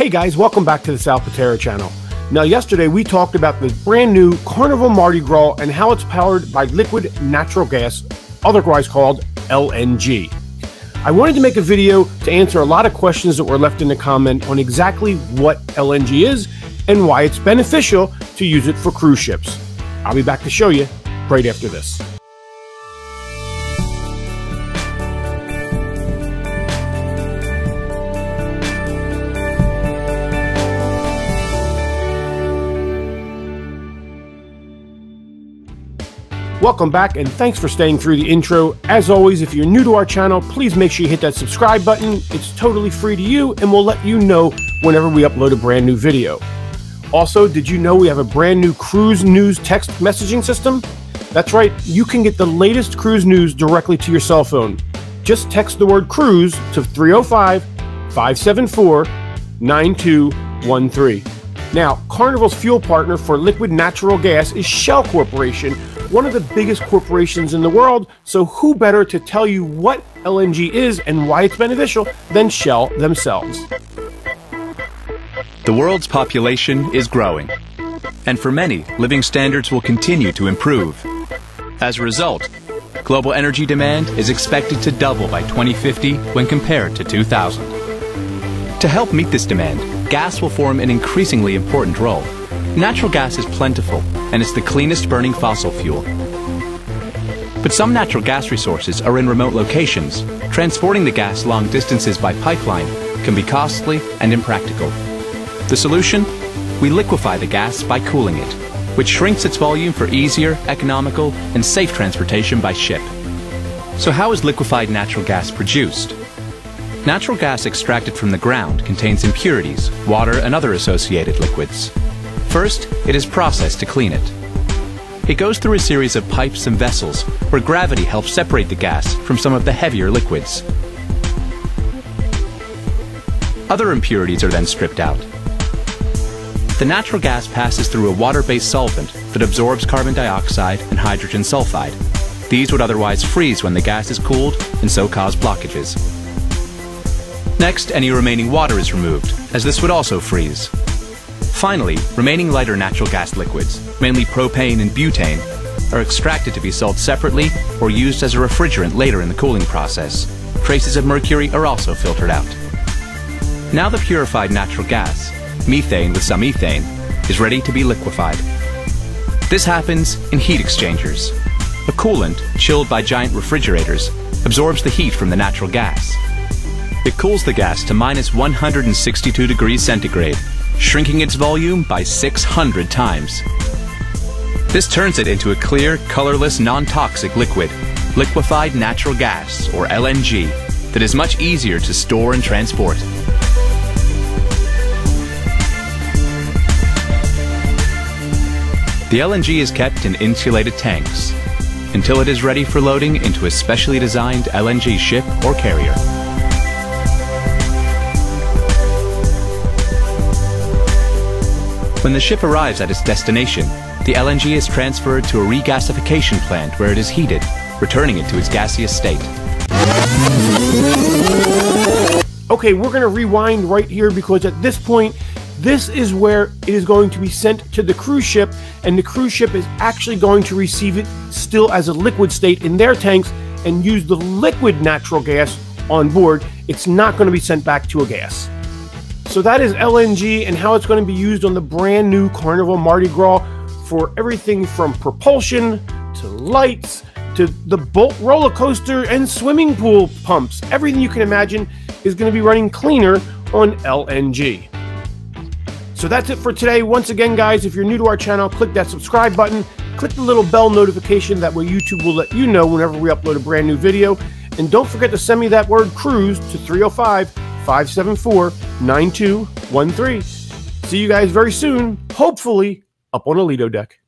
Hey guys, welcome back to the Sal Pitera channel. Now, yesterday we talked about the brand new Carnival Mardi Gras and how it's powered by liquid natural gas, otherwise called LNG. I wanted to make a video to answer a lot of questions that were left in the comment on exactly what LNG is and why it's beneficial to use it for cruise ships. I'll be back to show you right after this. Welcome back and thanks for staying through the intro. As always, if you're new to our channel, please make sure you hit that subscribe button. It's totally free to you and we'll let you know whenever we upload a brand new video. Also, did you know we have a brand new cruise news text messaging system? That's right, you can get the latest cruise news directly to your cell phone. Just text the word cruise to 305 574 9213. Now, Carnival's fuel partner for liquid natural gas is Shell Corporation, one of the biggest corporations in the world, so who better to tell you what LNG is and why it's beneficial than Shell themselves? The world's population is growing, and for many, living standards will continue to improve. As a result, global energy demand is expected to double by 2050 when compared to 2000. To help meet this demand, gas will form an increasingly important role. Natural gas is plentiful, and it's the cleanest burning fossil fuel. But some natural gas resources are in remote locations. Transporting the gas long distances by pipeline can be costly and impractical. The solution? We liquefy the gas by cooling it, which shrinks its volume for easier, economical, and safe transportation by ship. So how is liquefied natural gas produced? Natural gas extracted from the ground contains impurities, water, and other associated liquids. First, it is processed to clean it. It goes through a series of pipes and vessels where gravity helps separate the gas from some of the heavier liquids. Other impurities are then stripped out. The natural gas passes through a water-based solvent that absorbs carbon dioxide and hydrogen sulfide. These would otherwise freeze when the gas is cooled and so cause blockages. Next, any remaining water is removed, as this would also freeze. Finally, remaining lighter natural gas liquids, mainly propane and butane, are extracted to be sold separately or used as a refrigerant later in the cooling process. Traces of mercury are also filtered out. Now the purified natural gas, methane with some ethane, is ready to be liquefied. This happens in heat exchangers. A coolant, chilled by giant refrigerators, absorbs the heat from the natural gas. It cools the gas to minus 162 degrees centigrade shrinking its volume by 600 times. This turns it into a clear, colorless, non-toxic liquid, liquefied natural gas, or LNG, that is much easier to store and transport. The LNG is kept in insulated tanks until it is ready for loading into a specially designed LNG ship or carrier. When the ship arrives at its destination, the LNG is transferred to a regasification plant where it is heated, returning it to its gaseous state. Okay, we're going to rewind right here because at this point, this is where it is going to be sent to the cruise ship, and the cruise ship is actually going to receive it still as a liquid state in their tanks and use the liquid natural gas on board. It's not going to be sent back to a gas. So that is LNG and how it's going to be used on the brand new Carnival Mardi Gras for everything from propulsion to lights to the boat roller coaster and swimming pool pumps. Everything you can imagine is going to be running cleaner on LNG. So that's it for today. Once again, guys, if you're new to our channel, click that subscribe button, click the little bell notification. That way YouTube will let you know whenever we upload a brand new video. And don't forget to send me that word cruise to 305 574 9213. See you guys very soon, hopefully up on a Lido deck.